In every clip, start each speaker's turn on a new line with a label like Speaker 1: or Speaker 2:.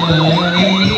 Speaker 1: Hare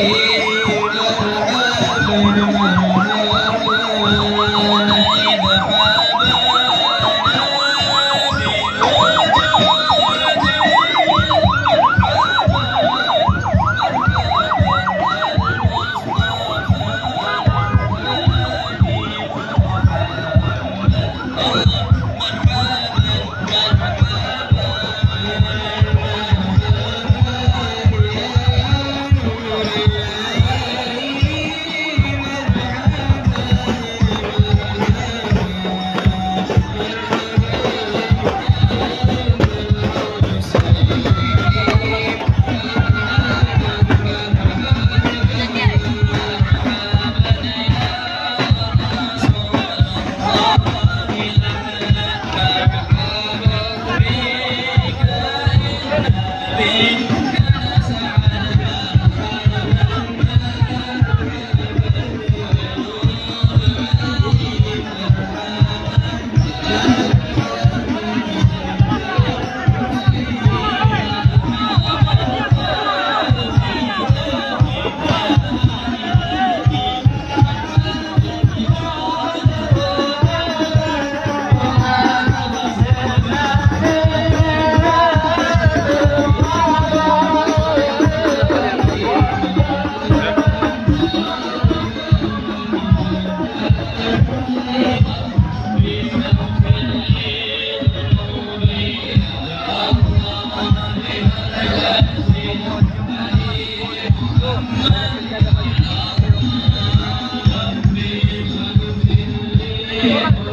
Speaker 1: Thank.